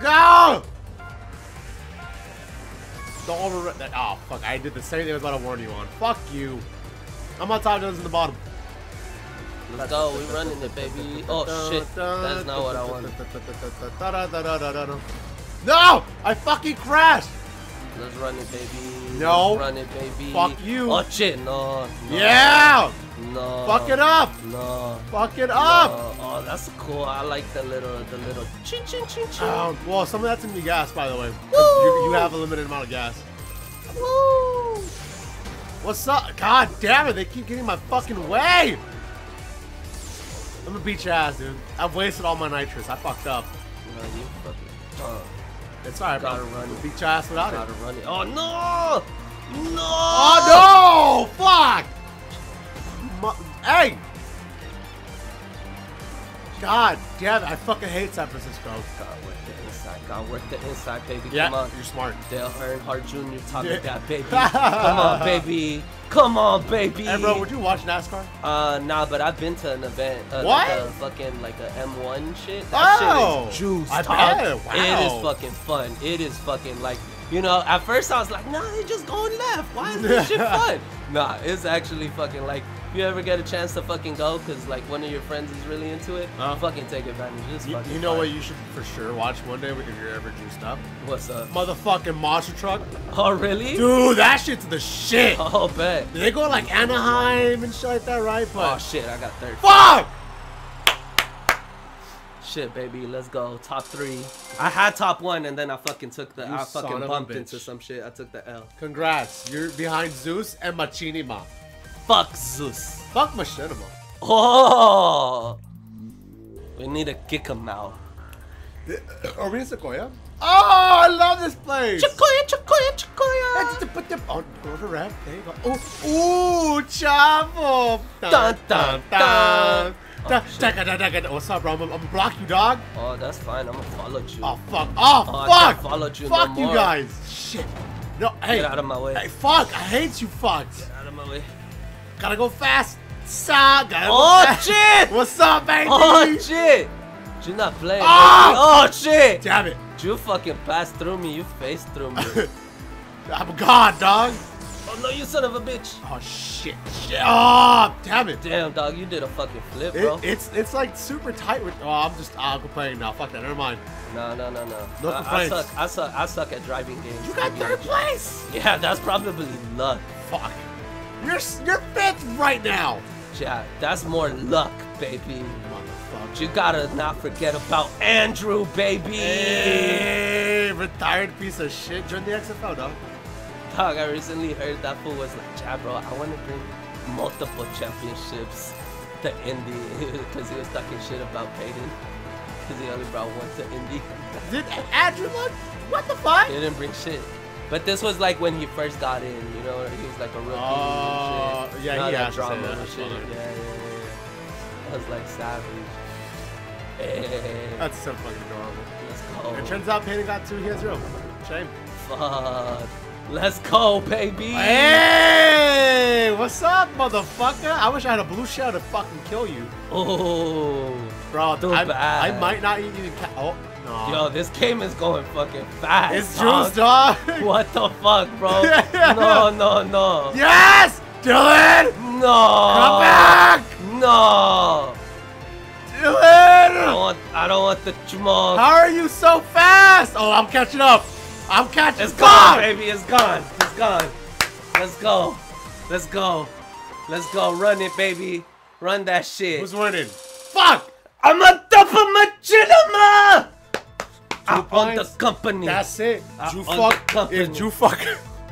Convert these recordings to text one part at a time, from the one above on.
go! Don't over that. Oh, fuck. I did the same thing I was about to warn you on. Fuck you. I'm on top, Jones in the bottom. Let's go. We running it, baby. Oh, shit. That's not what I wanted. No! I fucking crashed! Let's run it, baby. No. Let's run it, baby. Fuck you. Oh, shit. No. no Yeah! No. Fuck it up! No. Fuck it up! No. Oh, that's cool. I like the little, the little chin chin chin chin. Um, well, some of that's in the gas, by the way. Woo! You, you have a limited amount of gas. Woo! What's up? God damn it, they keep getting my fucking way! I'm gonna beat your ass, dude. I've wasted all my nitrous. I fucked up. No, you fucking. It's alright, bro. Gotta run I'll beat your ass without gotta it. run it. Oh no! No! Oh no! Fuck! Hey! God damn it, I fucking hate San Francisco. Gotta work the inside. Gotta work the inside, baby. Yeah, Come on. you're smart. Dale Earnhardt Jr. talking Yeah. that baby. Come on, baby. Come on, baby. Hey, bro, would you watch NASCAR? Uh, nah, but I've been to an event. Uh, What? Like a fucking like a M1 shit. That Oh, shit is juice. I. Wow. is fucking fun. It is fucking like, you know, at first I was like, nah, they're just going left. Why is this shit fun? Nah, it's actually fucking like, if you ever get a chance to fucking go, cause like one of your friends is really into it, Uh. fucking take advantage. It's You, fucking you know fun. what you should for sure watch one day if you're ever juiced up? What's up? Motherfucking monster truck. Oh, really? Dude, that shit's the shit. Oh, bet. They go like Anaheim and shit like that, right? But Oh, shit, I got third. fuck! Shit, baby, let's go. Top three. I had top one, and then I fucking took the. You I fucking bumped into some shit. I took the L. Congrats, you're behind Zeus and Machinima. Fuck Zeus. Fuck Machinima. Oh, we need to kick him out. Are we in Sequoia? Oh, I love this place. Sequoia, Sequoia, chakoya. Let's put them on go to ramp. There you go. Ooh, ooh, Chavo. Dun, dun, dun. Dun, Oh. What's up, bro? I'm, I'm gonna block you, dog. Oh, that's fine. I'm gonna follow you. Oh fuck! Oh, Oh, fuck! follow you no fuck you more. guys! Shit! No, hey! Get out of my way. Hey, fuck! I hate you, fucks! Get out of my way. Gotta go fast. Sa, gotta go Oh fast. shit! What's up, baby? Oh shit! You're not playing. Ah! Baby. Oh shit! Damn it! You fucking passed through me. You faced through me. I'm God, dog. Oh no, you son of a bitch! Oh shit! Shit! Oh, damn it! Damn, dog, you did a fucking flip, bro. It, it's it's like super tight with. Oh, I'm just I'm complaining now. Fuck that. Never mind. No, no, no, no. No I, I suck. I suck. I suck at driving games. You got third place. Yeah, that's probably luck. Fuck. You're you're fifth right now. Yeah, that's more luck, baby. Motherfucker. You gotta not forget about Andrew, baby. Hey, retired piece of shit. Join the XFL, dog. Dog, I recently heard that fool was like, yeah, bro, I want to bring multiple championships to Indy because he was talking shit about Peyton because he only brought one to Indy. Did Andrew look? What the fuck? He didn't bring shit. But this was like when he first got in, you know, he was like a rookie Oh, and shit. Oh, yeah, Not he has drama that. and shit. Yeah, yeah, yeah, yeah. I was like savage. Hey, That's so fucking adorable. let's go. It turns out Peyton got two, he has zero. Shame. Fuck. Let's go, baby. Hey, what's up, motherfucker? I wish I had a blue shell to fucking kill you. Oh. Bro, Too I, bad. I might not even ca- Oh, no. Yo, this game is going fucking fast. it's dog. juice, dog. What the fuck, bro? no, no, no. Yes! Dylan! No. Come back! No. I Dylan! want. I don't want the chumong. How are you so fast? Oh, I'm catching up. I'm catching It's gone, baby. It's gone. It's gone. Let's go. Let's go. Let's go. Run it, baby. Run that shit. Who's winning? Fuck! I'm on top of my cinema. I own the company. That's it. I Jew own fuck. the company. If Jew fuck.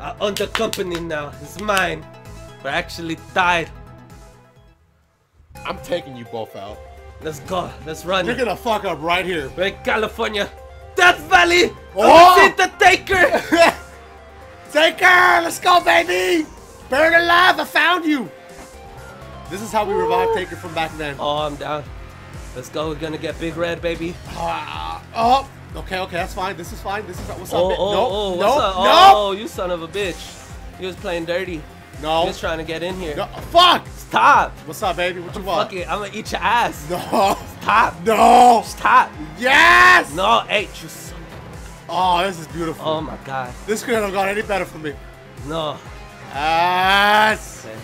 I own the company now. It's mine. We're actually tied. I'm taking you both out. Let's go. Let's run. You're gonna fuck up right here. We're in California. Death Valley. Oh! Oh! the Taker. Taker! Let's go, baby! Burn alive, I found you! This is how we revive Taker from back then. oh, I'm down. Let's go. We're gonna get Big Red, baby. Ah, oh, okay, okay, that's fine. This is fine. This is what's up? Oh, man? oh, no, oh, no, no, Oh, you son of a bitch. He was playing dirty. no, He was trying to get in here. no. Fuck! Stop. What's up, baby? What you want? Fuck it. I'm gonna eat your ass. No, Stop. no, Stop. yes. No, hey, you Oh, this is beautiful. Oh my god. This couldn't have gone any better for me. No. Yes. Okay.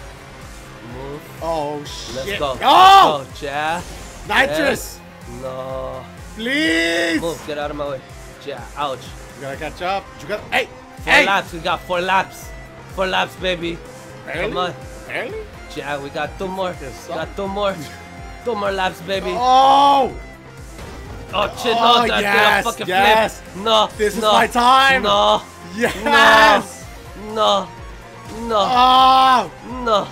Move. Oh shit. Let's go. Oh, Let's go. Ja. nitrous. No. Please. Move. Get out of my way. Ja. Ouch. You gotta catch up. You gotta. Hey. Four hey. laps. We got four laps. Four laps, baby. Barely? Come on. Barely? Ja. We got two more. We got two more. Two more laps, baby. Oh. Oh shit! Oh, No, that yes, fucking yes. flip. No, This is my time. No, Yes. no, no, Oh. no.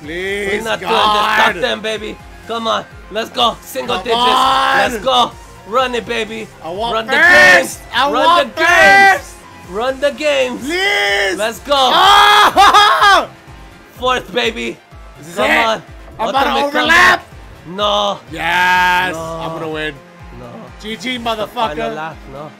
Please, We're not doing this. God. Stop them, baby. Come on, let's go. Single Come digits. on. Let's go. Run it, baby. I want Run first. the games. I Run want the games. first. Run the games. Please. Let's go. Oh. Fourth, baby. Come it. on. I'm about to overlap. No, Yes. No. I'm gonna win. no. GG, motherfucker. lap. No,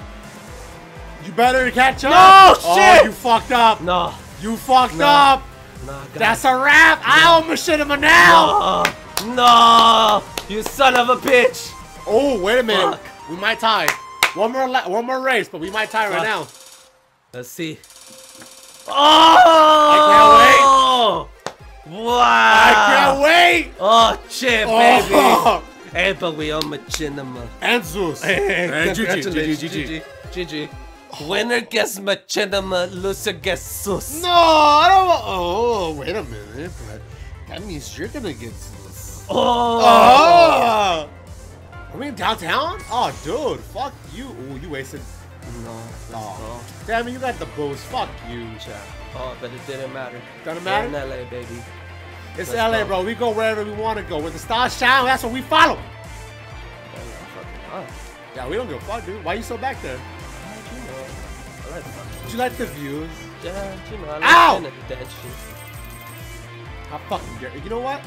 You better catch up. No, Oh, shit. you fucked up. no, You fucked No. up. no. That's a wrap. I owe Machinima now. No, no, you son of a bitch. Oh, wait a minute. Fuck. We might tie. One more, la- one more race, but we might tie right now. Let's see. Oh. I can't wait. Oh! Wow! I can't wait. Oh, shit, baby. Oh. Hey, but we on Machinima. And Zeus. Hey, And GG, congratulations. GG, GG. GG. Winner gets Machinima, loser gets Zeus. No, I don't. wa- Oh, wait a minute. But that means you're gonna get Zeus. Oh! Oh. I mean downtown? Oh, dude, fuck you. Oh, you wasted. No, Oh. Damn it, you got the boost. Fuck you. go. Oh, but it didn't matter. Doesn't We're matter? in LA, baby. It's Let's LA, go. bro. We go wherever we want to go. Where the stars shine, that's what we follow. Yeah, fucking on. Yeah, we don't give a fuck, dude. Why you so back there? You I like. Did you like the views? Yeah, you know, I like Ow! dead shit. I fucking. You know what?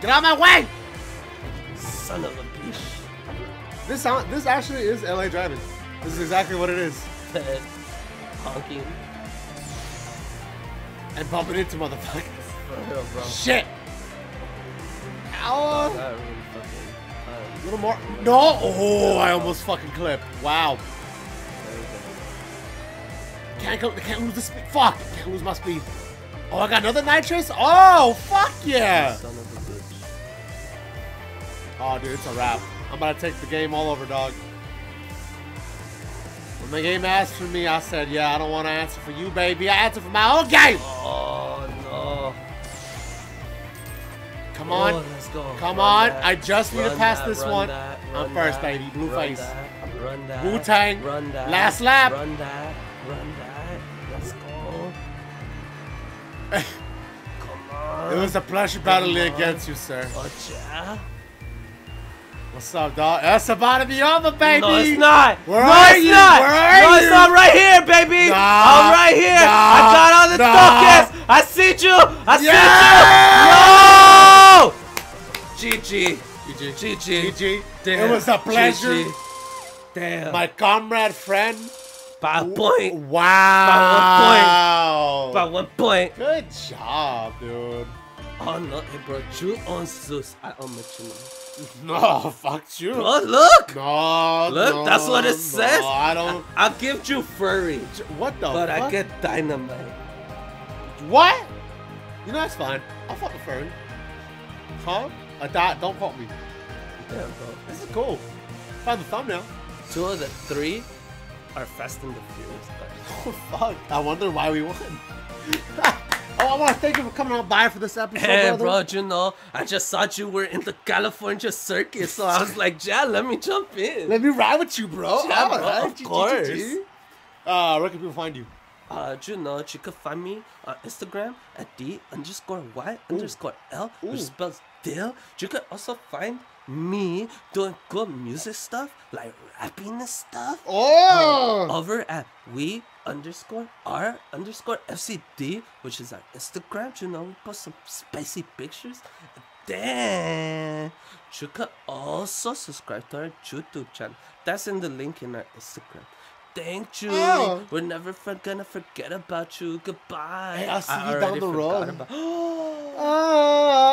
Get out of my way! Son of a bitch. This sound, this actually is LA driving. This is exactly what it is. Honking. And bumping into motherfuckers. Real. Shit! Ow! Really fucking. A little more. No! Oh, I almost fucking clipped. Wow. Can't go, can't lose the speed. Fuck! Can't lose my speed. Oh, I got another nitrous? Oh, fuck yeah! Son of a bitch. Oh, dude, it's a wrap. I'm about to take the game all over, dog. When the game asked for me, I said, yeah, I don't want to answer for you, baby. I answer for my own game. Oh Come on. Oh, let's go. Come Run on. that. I just need to pass that, this one. that, I'm first, baby. Blue run face. Run that. Wu-Tang. Run that. Last lap. Run that. Run that. Let's go. Come on. It was a pleasure battling against you, sir. Yeah. What's up, dog? That's about to be over, baby. No, it's not. Where no, are it's you? not. Where are no, you? it's not right here, baby. Nah, I'm right here. I got all the nah. tokens. I see you. I see you. No. GG. GG. GG. GG. Damn. It was a pleasure. GG. Damn. My comrade friend. By a point. Wow. By one point. By one point. Good job, dude. Oh no, hey bro, you on Zeus. I own Machinima. No, fuck you. Oh look. No, Look, no, that's what it no, says. I don't. I'll give you furry, What the fuck? but I get dynamite. What? You know, that's fine. I'll fuck with furry. Huh? A dot, don't quote me. Damn, bro. This is cool. Find the thumbnail. Two of the three are Fast and the Furious. Oh, fuck. I wonder why we won. oh, I want to thank you for coming on by for this episode, Hey, brother. bro, you know, I just thought you were in the California circuit, so I was like, yeah, let me jump in. Let me ride with you, bro. Yeah, bro, right. of course. Uh, where can people find you? Uh, you know, you can find me on Instagram at D underscore Y underscore L, which spells Dyl. You can also find me doing good music stuff, like rapping and stuff. Oh! over at we underscore r underscore fcd which is our instagram you know we post some spicy pictures then you can also subscribe to our youtube channel that's in the link in our instagram thank you Oh. we're never for- gonna forget about you goodbye Hey, I'll see I you down the road. about- Ah.